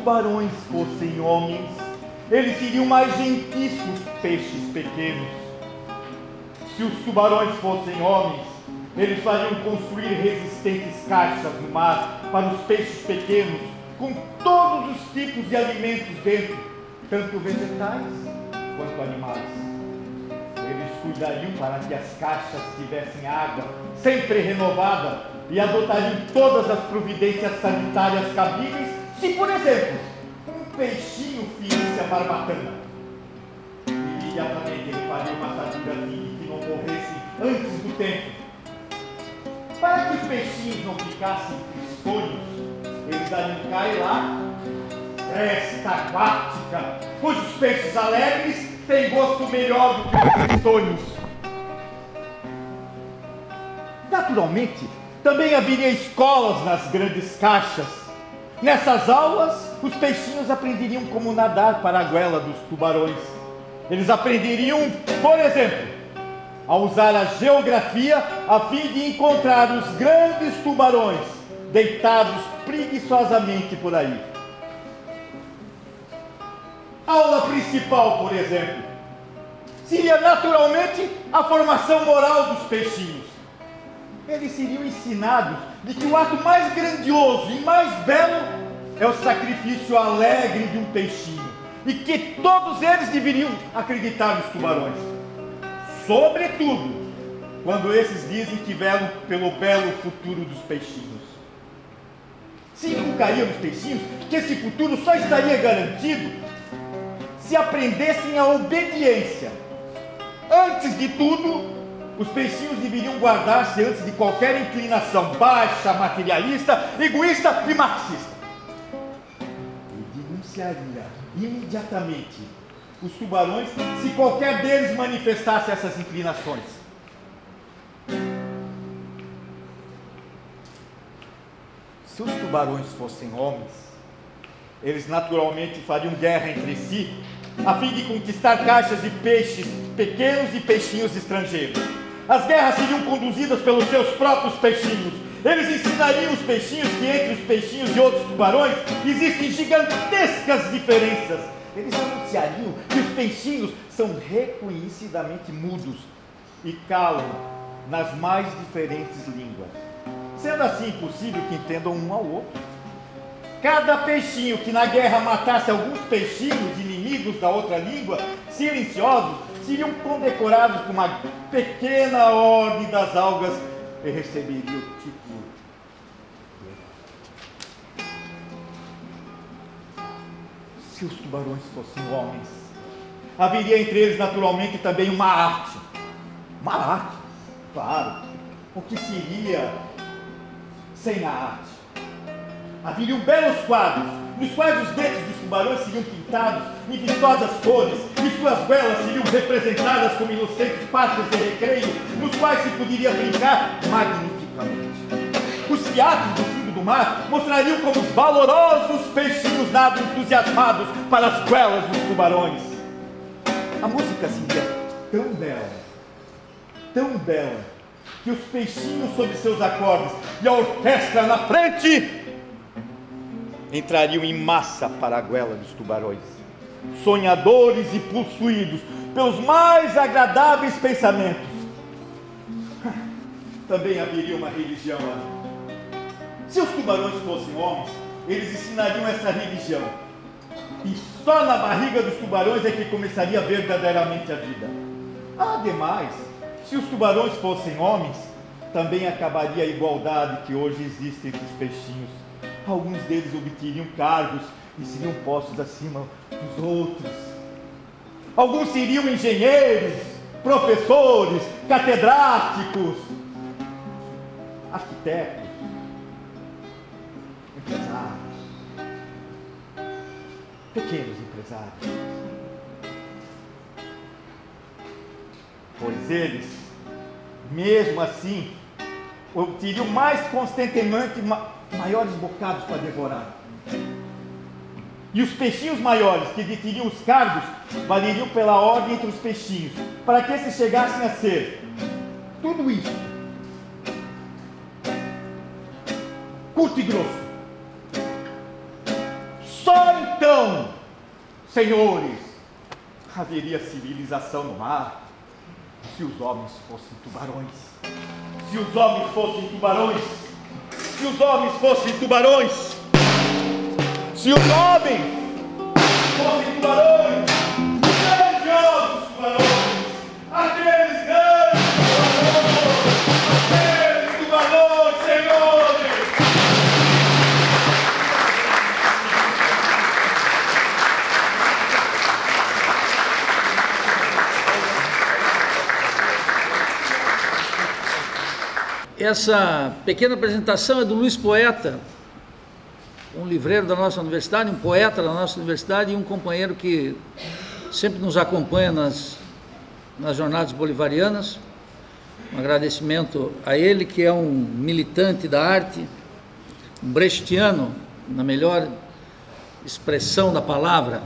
tubarões fossem homens, eles seriam mais gentis que os peixes pequenos. Se os tubarões fossem homens, eles fariam construir resistentes caixas no mar para os peixes pequenos, com todos os tipos de alimentos dentro, tanto vegetais quanto animais. Cuidariam para que as caixas tivessem água sempre renovada e adotariam todas as providências sanitárias cabíveis se, por exemplo, um peixinho ferisse a barbatana, imediatamente ele faria uma atadura que não morresse antes do tempo. Para que os peixinhos não ficassem tristonhos, eles dariam cai lá, cresta aquática, cujos peixes alegres têm gosto melhor do que os tristonhos. Naturalmente, também haveria escolas nas grandes caixas Nessas aulas, os peixinhos aprenderiam como nadar para a goela dos tubarões. Eles aprenderiam, por exemplo, a usar a geografia a fim de encontrar os grandes tubarões deitados preguiçosamente por aí. Aula principal, por exemplo, seria naturalmente a formação moral dos peixinhos. Eles seriam ensinados de que o ato mais grandioso e mais belo é o sacrifício alegre de um peixinho, e que todos eles deveriam acreditar nos tubarões, sobretudo quando esses dizem que velam pelo belo futuro dos peixinhos. Se inculcariam nos peixinhos que esse futuro só estaria garantido se aprendessem a obediência. Antes de tudo, os peixinhos deveriam guardar-se antes de qualquer inclinação baixa, materialista, egoísta e marxista. E denunciaria imediatamente os tubarões se qualquer deles manifestasse essas inclinações. Se os tubarões fossem homens, eles naturalmente fariam guerra entre si, a fim de conquistar caixas de peixes pequenos e peixinhos estrangeiros. As guerras seriam conduzidas pelos seus próprios peixinhos. Eles ensinariam os peixinhos que entre os peixinhos e outros tubarões existem gigantescas diferenças. Eles anunciariam que os peixinhos são reconhecidamente mudos e calam nas mais diferentes línguas, sendo assim impossível que entendam um ao outro. Cada peixinho que na guerra matasse alguns peixinhos inimigos da outra língua, silenciosos, seriam condecorados com uma pequena ordem das algas e receberiam o título. Se os tubarões fossem homens, haveria entre eles naturalmente também uma arte. Uma arte, claro. O que seria sem a arte? haveriam belos quadros, nos quais os dentes dos tubarões seriam pintados em vistosas cores, e suas goelas seriam representadas como inocentes partes de recreio, nos quais se poderia brincar magnificamente. Os teatros do fundo do mar mostrariam como os valorosos peixinhos nadam entusiasmados para as goelas dos tubarões. A música seria tão bela, tão bela, que os peixinhos sob seus acordes e a orquestra na frente entrariam em massa para a goela dos tubarões, sonhadores e possuídos pelos mais agradáveis pensamentos. Também haveria uma religião ali. Se os tubarões fossem homens, eles ensinariam essa religião. E só na barriga dos tubarões é que começaria verdadeiramente a vida. Ademais, se os tubarões fossem homens, também acabaria a igualdade que hoje existe entre os peixinhos alguns deles obteriam cargos e seriam postos acima dos outros. Alguns seriam engenheiros, professores, catedráticos, arquitetos, empresários, pequenos empresários. Pois eles, mesmo assim, obteriam mais constantemente maiores bocados para devorar. E os peixinhos maiores, que detiriam os cargos, valeriam pela ordem entre os peixinhos, para que esses chegassem a ser tudo isso. Curto e grosso. Só então, senhores, haveria civilização no mar, se os homens fossem tubarões. Se os homens fossem tubarões, se os homens fossem tubarões, se os homens fossem tubarões, Essa pequena apresentação é do Luiz Poeta, um livreiro da nossa universidade, um poeta da nossa universidade e um companheiro que sempre nos acompanha nas, nas jornadas bolivarianas. Um agradecimento a ele, que é um militante da arte, um brechtiano, na melhor expressão da palavra,